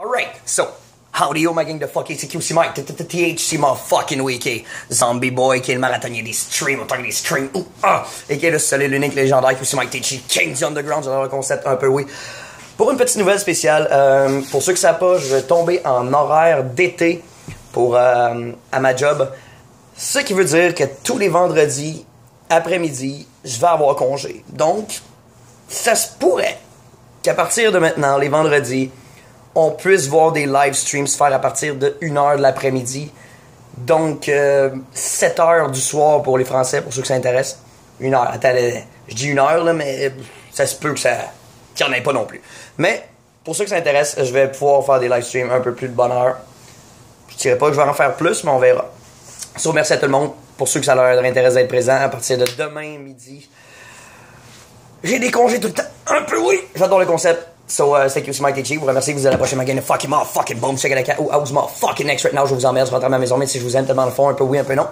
Alright, so, howdy yo ma gang de fuck c'est QC Mike, THC fucking wiki, Zombie Boy qui est le marathonnier des streams, autant que des streams, ah, et qui est le seul et l'unique légendaire QC Mike THC, King's Underground, j'adore le concept un peu oui. Pour une petite nouvelle spéciale, euh, pour ceux qui savent pas, je vais tomber en horaire d'été pour euh, à ma job, ce qui veut dire que tous les vendredis après-midi, je vais avoir congé. Donc, ça se pourrait qu'à partir de maintenant, les vendredis, on puisse voir des live streams se faire à partir de 1h de l'après-midi. Donc, 7 euh, du soir pour les Français, pour ceux que ça intéresse. Une heure. Attends, je dis une heure, là, mais ça se peut que ça qu'il n'y ait pas non plus. Mais, pour ceux que ça intéresse, je vais pouvoir faire des live streams un peu plus de bonne heure. Je dirais pas que je vais en faire plus, mais on verra. So, merci à tout le monde. Pour ceux que ça leur intéresse d'être présent, à partir de demain midi, j'ai des congés tout le temps. Un peu, oui. J'adore le concept. So, uh, thank you so much, Vous remercie que vous allez approcher ma game fucking fucking boom. Check it out. Oh, I was fucking next right now. Je vous emmerde. Je rentre à ma maison. Mais si je vous aime tellement le fond, un peu oui, un peu non.